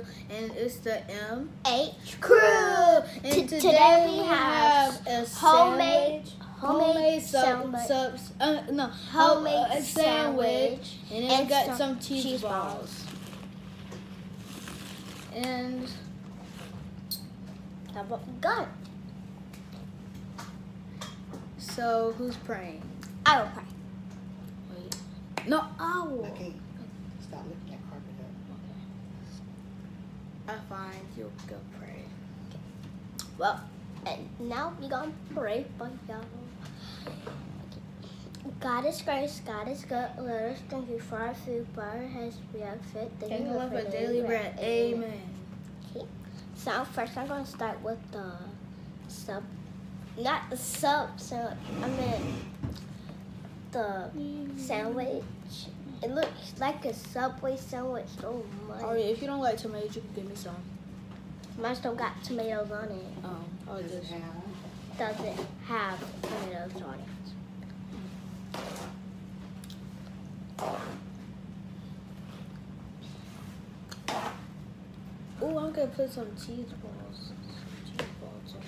two, and it's the M H crew. crew. And T- today, today we we have have a homemade- sandwich, homemade sub, sandwich. subs, uh, no, Homemade uh, a sandwich, sandwich and then and got some some cheese, cheese balls. balls. And That's what we got. so, who's praying? I will pray. Wait, no, I will. I can't stop looking at carpet up. I find you'll go pray. Well, and now we gonna pray for y'all. God is grace, God is good. Let us thank you for our food, for our heads, we are fit. Thank you Lord, for daily bread. Amen. So first I'm gonna start with the sub, not the sub, so I mean the sandwich. It looks like a Subway sandwich so much. Oh, yeah, if you don't like tomatoes, you can give me some. Mine don't got tomatoes on it. Oh, oh I'll Does it have? Doesn't have tomatoes on it. Oh, I'm gonna put some cheese balls. Cheese balls on.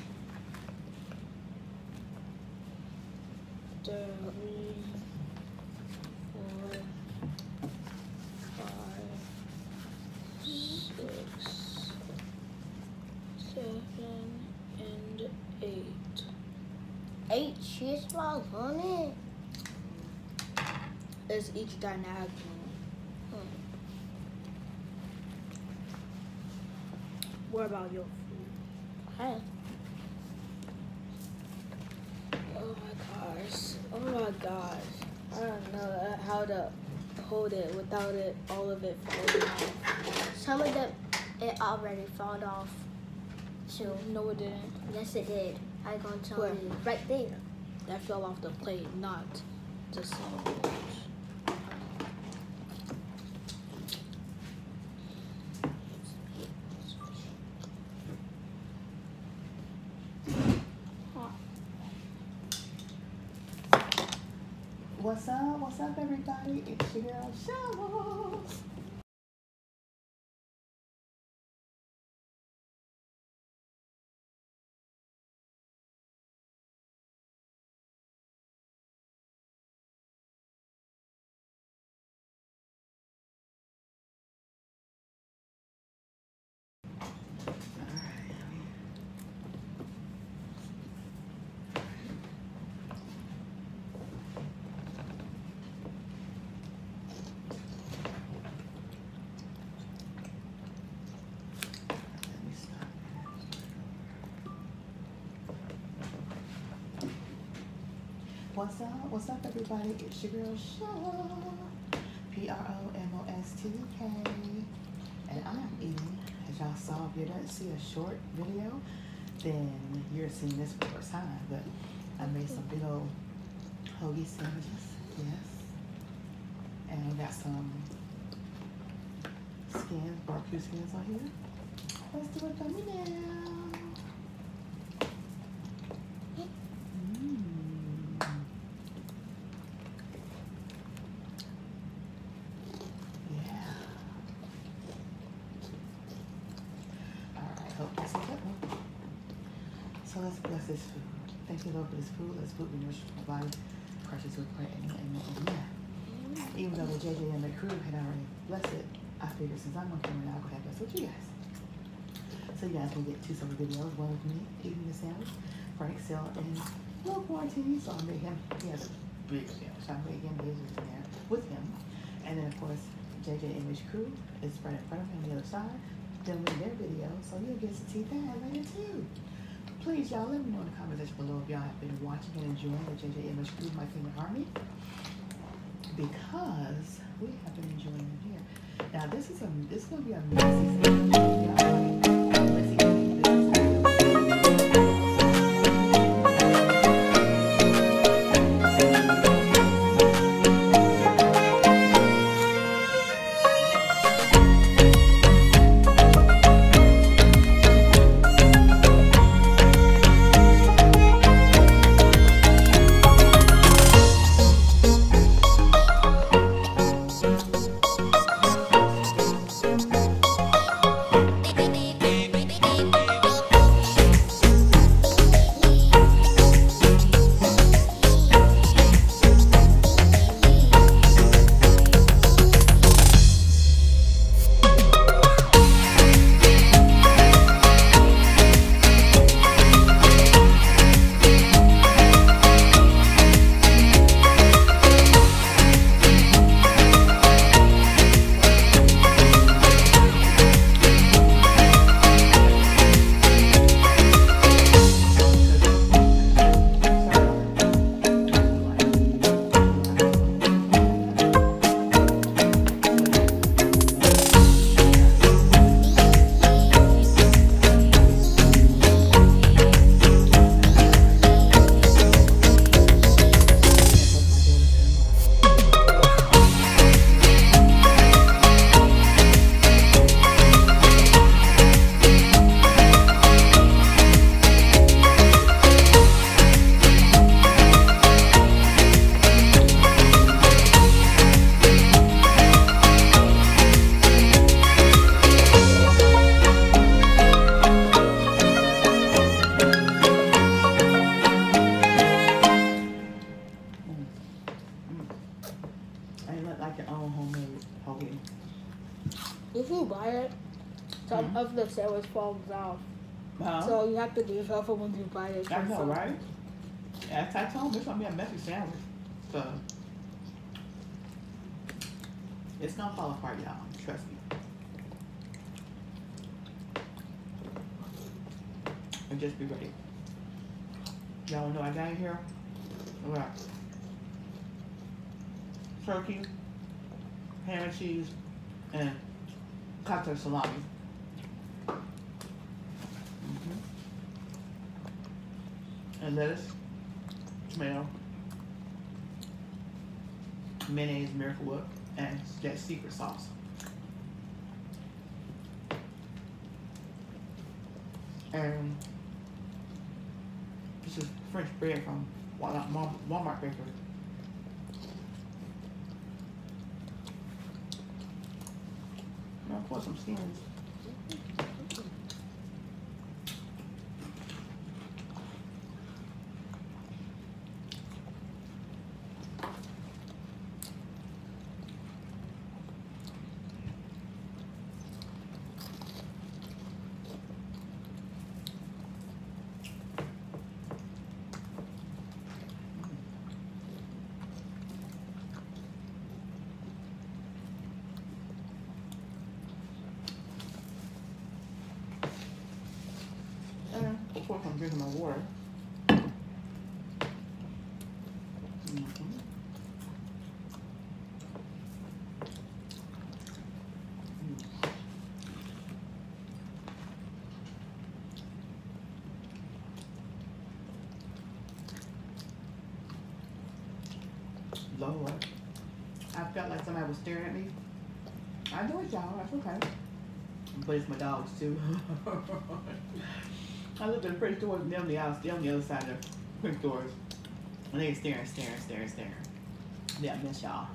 Three, four, five, six, seven, and eight. Eight cheese balls on it. It's each diagonal. Hmm. What about your food? Hey. Oh my gosh. Oh my gosh. I don't know how to hold it without it, all of it falling off. Some of them it already fallen off. So No, it didn't. yes it did. I gonna tell Where? you right there. That fell off the plate, not the sandwich. What's up? What's up, everybody? It's your girl, Shells. Let me stop. What's up? What's up, everybody? It's your girl, Shaw, P R O M O S T K. And I'm eating. As y'all saw, if you didn't see a short video, then you're seeing this for the first time. But I made some big old hoagie sandwiches. Yes. And I got some skins, barbecue skins on here. Let's do a thumbnail. Mm. Yeah. All right, hope this is good one. So let's bless this food. Thank you, Lord, for this food. Let's food we nourish my body. Precious with prayer. Amen. Amen. Amen. Even though the JJ and the crew had already blessed it, I figured since I'm on camera now, I'll go ahead and bless with you guys. So you guys will get two separate videos. One with me eating the sandwich, Frank Sell, and little quarantine. So I made him. He has a big sandwich. So I made him his in there with him. And then of course, JJMH Crew is right in front of me on the other side, filming their video. So you'll get to see that later too. Please, y'all, let me know in the comment section below if y'all have been watching and enjoying the JJMH My Favorite Army. Because we have been enjoying it here. Now this is a this is gonna be a messy falls off. Huh? So you have to be careful when you buy it. I know, right? As I told him, it's gonna be a messy sandwich. So it's gonna fall apart, y'all. Trust me. And just be ready. Y'all know I got in here. All right. Turkey, ham and cheese, and cotto salami. And lettuce, tomato, mayonnaise, Miracle Whip, and that secret sauce. And this is French bread from Walmart, Walmart bakery. I'm gonna pour some skins. And of course, I'm drinking my water. Mhm. Mm. Lord, I felt like somebody was staring at me. I do it, y'all. That's okay. But it's my dogs too. I looked at the pretty stores and them the house, they on the other side of the quick doors. And they staring, staring, staring, staring. Yeah, I miss y'all.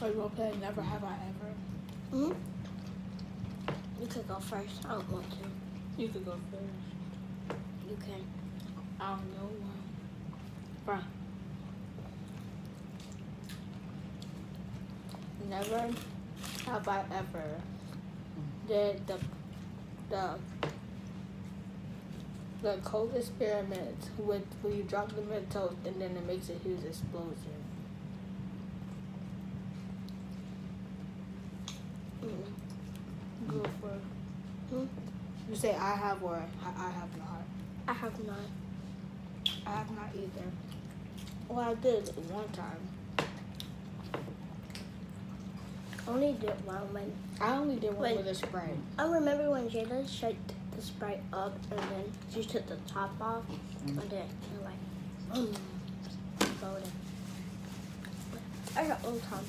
Are you okay? Never have I ever. hmm You could go first. I don't want to. You could go first. You can. I don't know one. Bruh. Never have I ever did the the the cold experiment with where you drop the milk toast and then it makes a huge explosion. Mm. Go for Hmm? You say I have or I I have not. I have not. I have not either. Well, I did one time. Only did one when I only did one Wait. with a Sprite. I remember when Jada shaked the sprite up and then she took the top off Mm. and then it like. I got old time.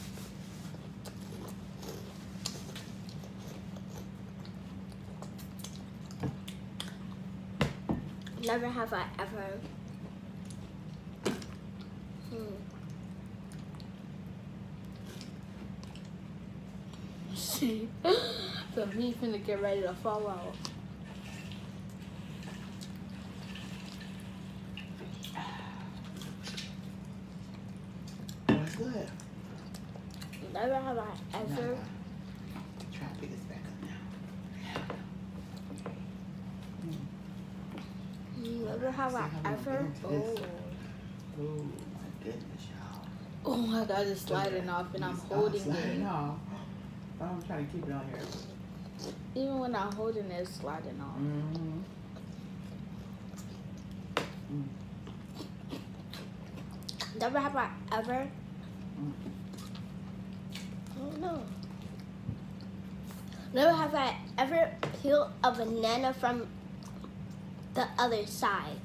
Never have I ever. Hmm. See, the meat finna get ready to fall out. That's good. Never have I ever. Try to pick this back up now. Never have I See how we ever. get into this? Oh. Oh my goodness, y'all. Oh my god, it's sliding off and I'm It's holding sliding it. off. I'm trying to keep it on here. Even when I'm holding it, it's sliding off. Mm-hmm. Never have I ever. Mm. I don't know. Never have I ever peeled a banana from the other side.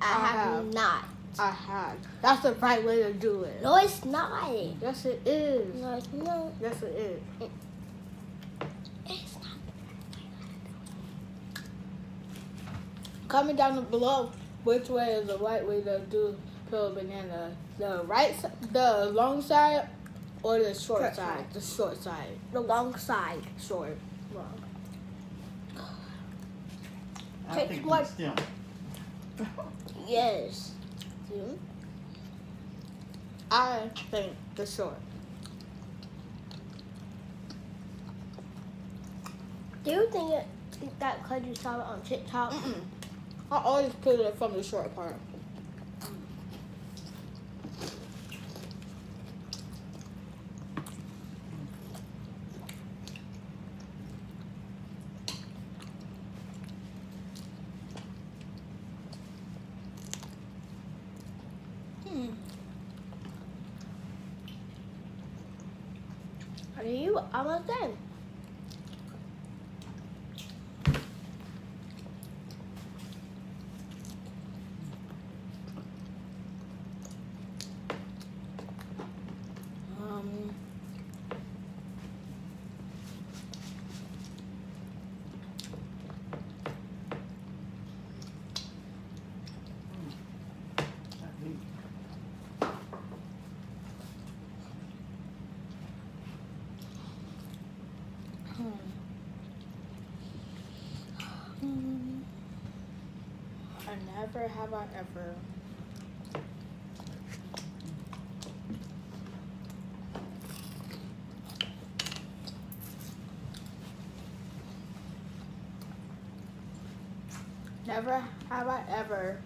I, I have, have, not. I have. That's the right way to do it. No, it's not. Yes, it is. No, it's not. Yes, it is. It's not. Comment down below which way is the right way to do peel banana. The right, the long side or the short, short side? side? The short side. The long side. Short. I Take think one. it's still. Yes. See? I think the short. Do you think it that because you saw it on TikTok? Mm-mm. I always peel it from the short part. Hmm. Are you almost done? Um. I think Hmm. Hmm. I never have I ever. Never have I ever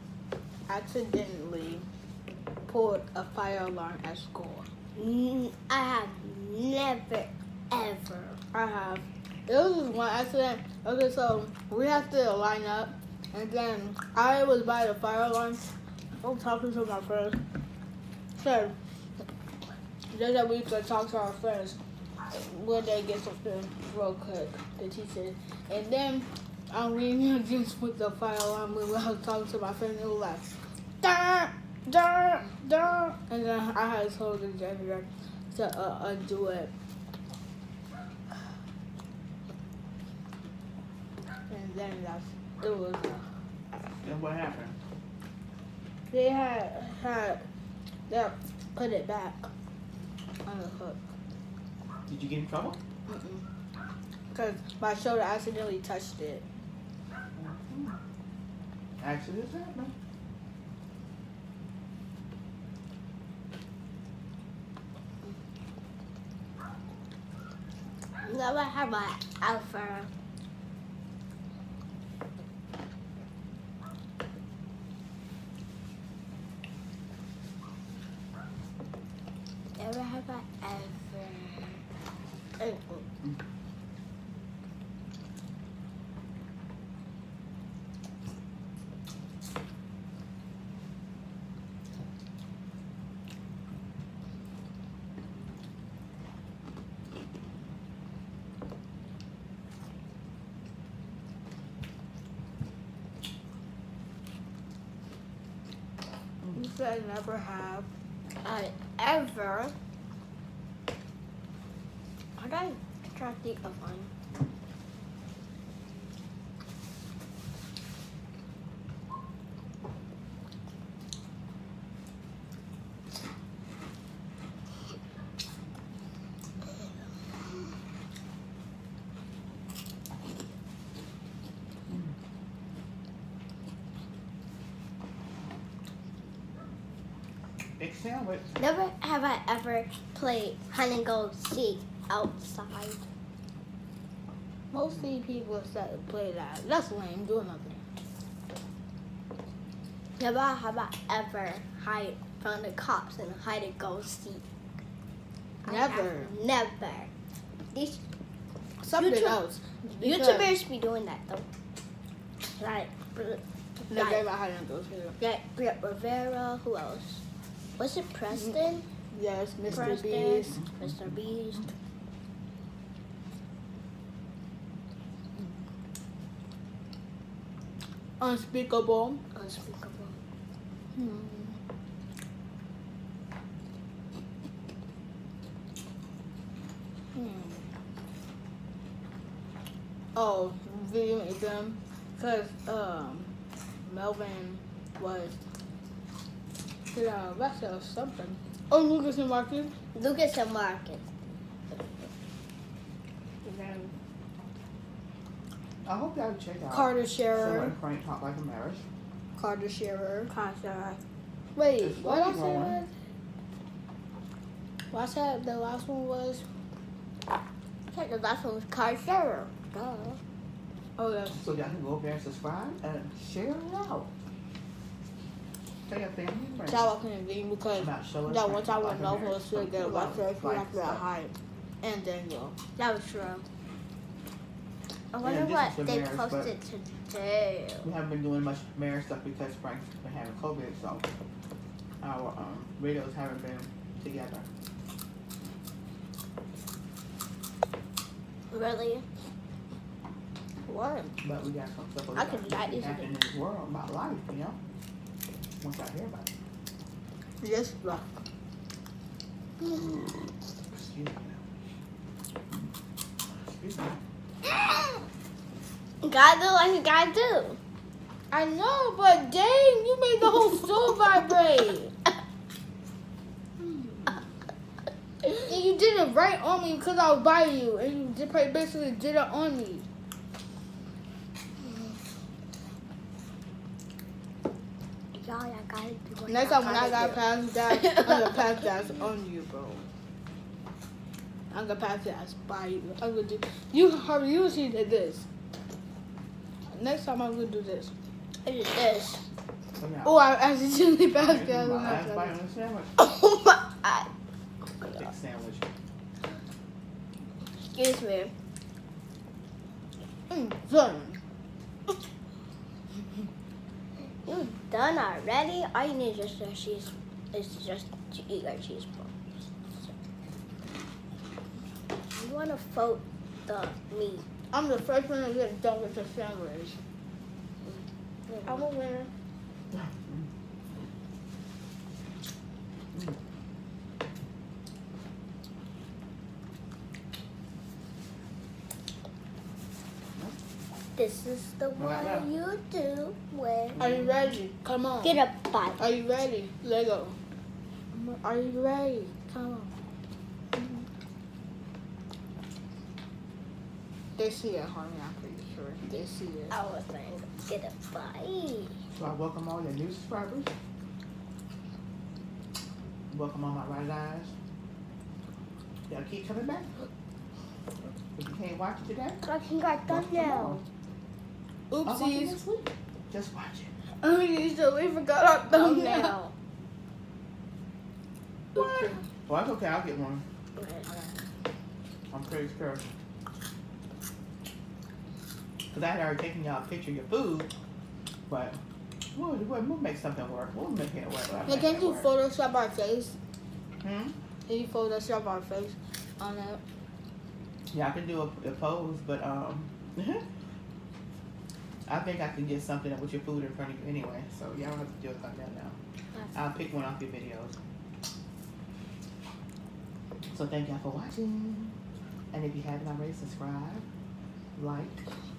accidentally pulled a fire alarm at school. I have never, ever. I have. There was this one accident. Okay, so we have to line up, and then I was by the fire alarm. I'm talking to my friends. Said, just that we could talk to our friends when they get something real quick, the teacher. And then I'm reading just with the fire alarm when I talking to my friend. It was like, da, da, da. And then I had told the janitor to uh, undo it. And then that's, it was, Then what happened? they had, had, they put it back on the hook. Did you get in trouble? Because my shoulder accidentally touched it. Mm-hmm. Accidents happen. Never have I ever. Never have I ever. Mm-mm. You said never have. I ever. I gotta try to think of one. Big sandwich. Never have I ever played hide and go seek outside. Mostly people say play that. That's lame. Do nothing. Never have I ever hide from the cops and hide and go seek. Never. Never. These Something YouTube- else. YouTubers be doing that though. Like, Never like, ever had those here. like Rivera. Who else? Was it Preston? Mm-hmm. Yes, Mr. Preston, Beast. Mr. Beast. Unspeakable. Unspeakable. Hmm. Hmm. Oh, video them. Cause um, Melvin was uh, arrested or something. Oh, Lucas and Marcus. Lucas and Marcus. And then I hope y'all check out Carter Sarah Sharer. and Frank Talk Like a Marriage. Carter Sharer. Concert. Wait, It's what I fucking wrong. said? What I said the last one was? The last one was Concert. Duh. Oh, yeah. So y'all can go over there and subscribe and share it out. Tell your family and friends Shout out to Naveen because about show us that one time Like when a Nova still get a cool watch life- it, we life have hype. And Daniel. That was true. I wonder this what is they marriage, posted today. We haven't been doing much marriage stuff because Frank's been having COVID, so our um, videos haven't been together. Really? What? But we got some stuff I could do that easily. happening in this world about life, you know? Once I hear about it. Yes, bro. Excuse me. Excuse me. Gotta do what you gotta do. I know, but dang, you made the whole store vibrate. and you did it right on me because I was by you, and you did, basically did it on me. Y'all, I do Next time when I gotta got do. past that, I'm gonna pass that on you, bro. I'm gonna pass that by you. I'm gonna do. You hurry. You see did this. Next time I'm gonna do this. I did this. Oh, I accidentally passed here's that. my on last bite myself. on the sandwich. Oh my Thick sandwich. Excuse me. Mm, done. You done already? All you need is just a cheese. Is just to eat your cheese balls. You wanna vote the meat? I'm the first one to get done with the sandwich. Mm. I'm a winner. This is the one you do when Are you ready? Come on. get a bite. Are you ready? Lego. Are you ready? Come on. They see it, honey. I'm pretty sure they see it. I was saying get a bite. So I welcome all your new subscribers. Welcome all my right eyes. Y'all keep coming back. If you can't watch today, I can got watch done it now. tomorrow. I'll watch Oopsies. Just watch it. Oh, you so we forgot our thumbnail. Thumbnail. Okay. Well, that's okay. I'll get one. I'm pretty sure. Cause I had already taken y'all a picture of your food, but we'll, we'll, we'll make something work. We'll make it work. We'll Now, make can it you work. Photoshop our face? Hmm? Can you Photoshop our face on that? Yeah, I can do a, a pose, but um, I think I can get something with your food in front of you anyway. So y'all don't have to do it like that now. I'll pick one off your videos. So thank y'all for watching, and if you haven't already, subscribe, like,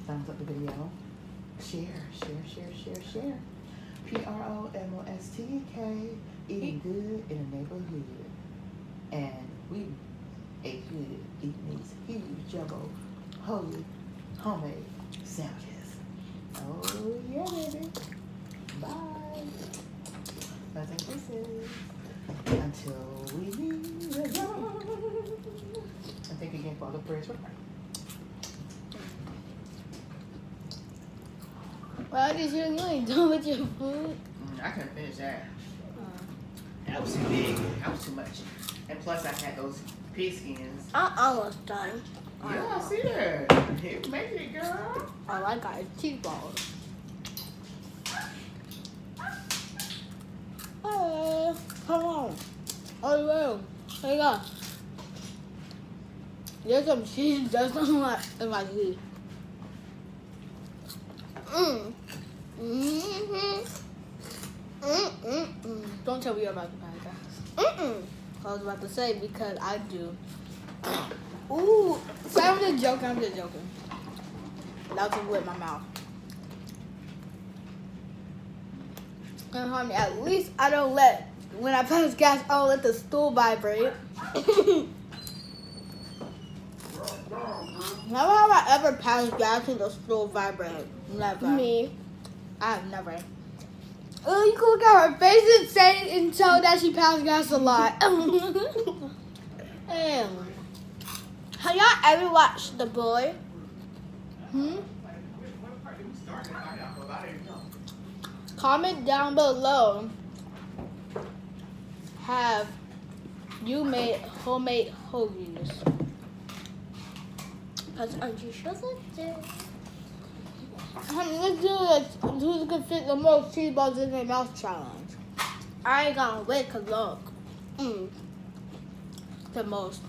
thumbs up the video, share, share, share, share, share. P R O M O S T K, eating good in the neighborhood, and we ate good eating these huge jumbo, holy, homemade sandwiches. Oh yeah, baby. Bye. Nothing kisses until we meet again. Thank you again for all the prayers for. Well, did you, you ain't done with your food? Mm, I couldn't finish that. That was too big. That was too much. And plus, I had those pig skins. I'm almost done. Yeah, I see that. You made it, girl. All I got is cheese balls. Oh, come on. Oh, well. You go. There's some cheese just on my, in my teeth. Mm. Mm-hmm. Mm-mm-mm. Don't tell me you're about to that. Mm-mm. I was about to say because I do. Ooh, so I'm just joking. I'm just joking. That was with my mouth. And honey, at least I don't let when I pass gas, I don't let the stool vibrate. Never have I ever passed gas and the stool vibrate. Never. Me. I've never. Oh, you can look at her face and say and tell that she passed gas a lot. Ew. Have y'all ever watched The Boy? Hmm? Comment down below. Have you made homemade hoagies? Because aren't you sure there? Honey, let's do this. Who's gonna fit the most cheese balls in their mouth challenge? I ain't gonna wait cause look. Mm. The most.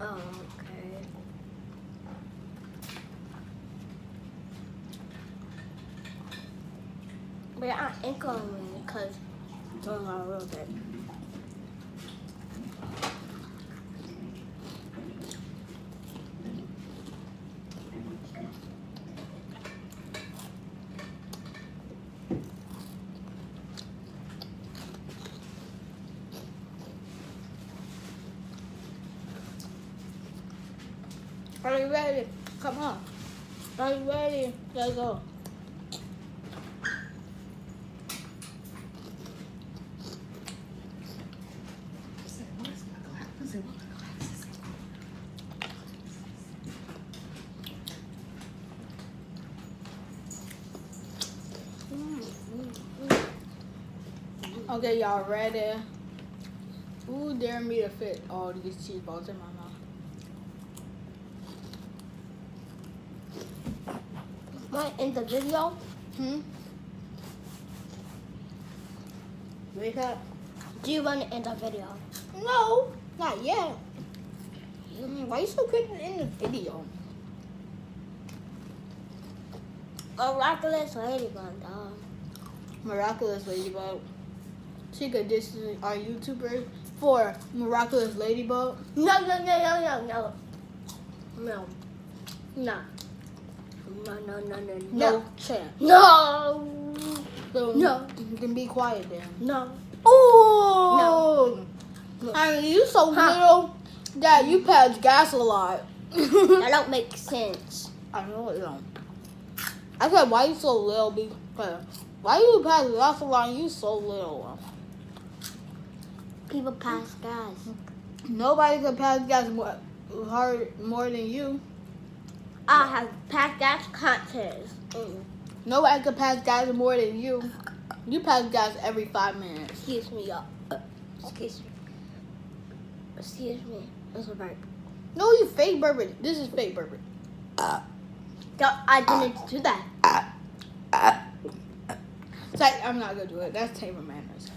Oh, okay. But I ain't gonna win because it's only a little bit. Are you ready? Come on. Are you ready? Let's go. Where's my glasses? Okay, y'all ready? Who dare me to fit all these cheese balls in my mouth? Want in the video? Hmm? Wake up. Do you want to end the video? No, not yet. Mm, Why you so quick in the video? Miraculous Ladybug, dog. Miraculous Ladybug. She could dish our YouTuber for Miraculous Ladybug. No, no, no, no, no, no. No. No. No, no, no, no, No chance. no. So No. You can be quiet then. No. Oh! No. I mean, you so Huh. little that you pass gas a lot. That don't make sense. I know it don't. I said, why you so little? Because why you pass gas a lot you so little? People pass gas. Nobody can pass gas more hard more than you. I have pass gas contest. Mm. Nobody can pass gas more than you. You pass gas every five minutes. Excuse me, y'all. Excuse me. Excuse me. That's a burp. No, you fake bourbon. This is fake bourbon. No, I didn't do that. It's like, I'm not gonna do it. That's table manners.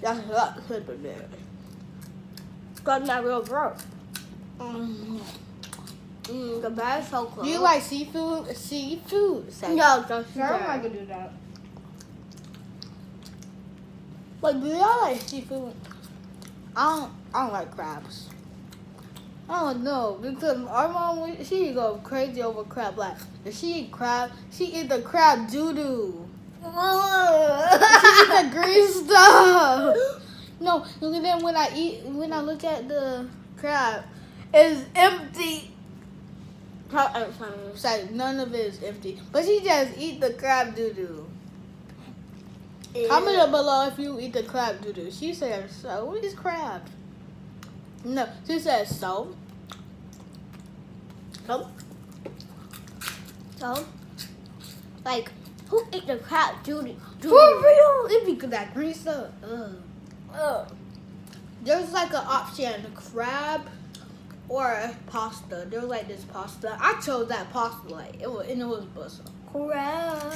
That's not good manners. Got my real burp. Mm. Mm, the bag is so close. Do you like seafood? Seafood. Say. No, don't do No, I'm not gonna do that. Like, do y'all like seafood? I don't. I don't like crabs. I don't know because our mom she go crazy over crab. Like, if she eat crab, she eat the crab doo doo. She eat the green stuff. No, and then when I eat, when I look at the crab, it's empty. It's uh, like none of it is empty. But she just eat the crab doo doo. Comment below if you eat the crab doo doo. She said, so what is crab? No, she said so. So, so, like, who ate the crab? Judy. For real? It be that green stuff. Ugh. Ugh. There's like an option, crab or pasta. There's like this pasta. I chose that pasta like it was and it was butter. Crab.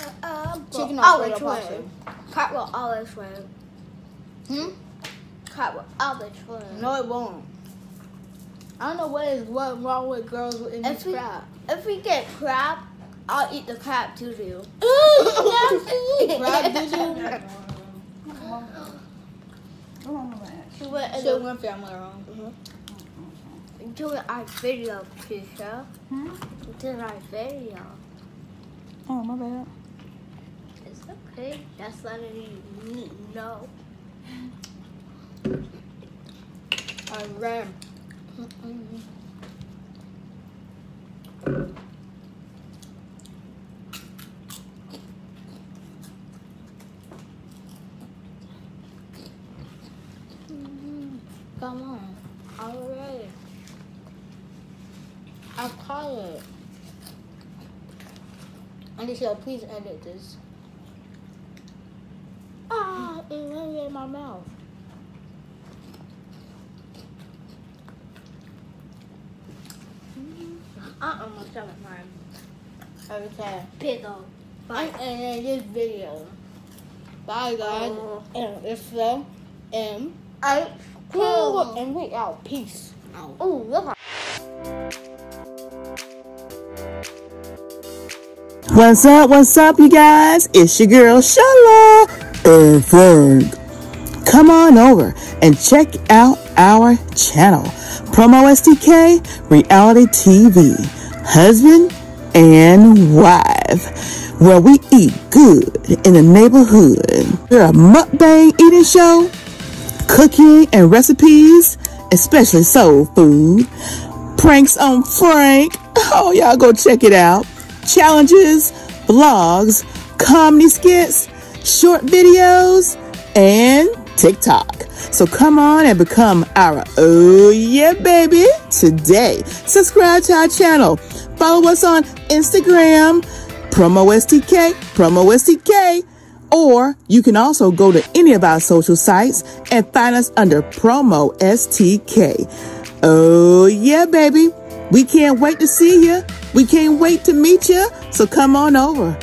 Chicken Alfredo pasta. Crab will always win. Hmm? Crab will always win. No, it won't. I don't know what is what wrong with girls in this we- crab. If we get crab, I'll eat the crab too. too. crab doo doo. Come on, man. She went in Should the, went family wrong. doing our video, Keisha. Hmm? Doing our video. Oh, my bad. It's okay. Okay, that's letting you know. I ran. Come on. Alright. I caught it. Alicia, please edit this. Ah, it landed in my mouth. I almost got mine. Okay. Piddle. I'm ending this video. Bye guys. Oh. And it's the M. I Cool. And we out. Peace. Out. Oh, look. What's up? What's up, you guys? It's your girl Sheila and Frank. Come on over and check out our channel, Promo STK Reality TV, husband and wife, where we eat good in the neighborhood. We're a mukbang eating show, cooking and recipes, especially soul food, pranks on Frank. Oh, y'all go check it out. Challenges, vlogs, comedy skits, short videos, and TikTok. So come on and become our Oh Yeah Baby today. Subscribe to our channel. Follow us on Instagram, Promo STK, Promo STK. Or you can also go to any of our social sites and find us under Promo STK. Oh yeah, baby. We can't wait to see you. We can't wait to meet you. So come on over.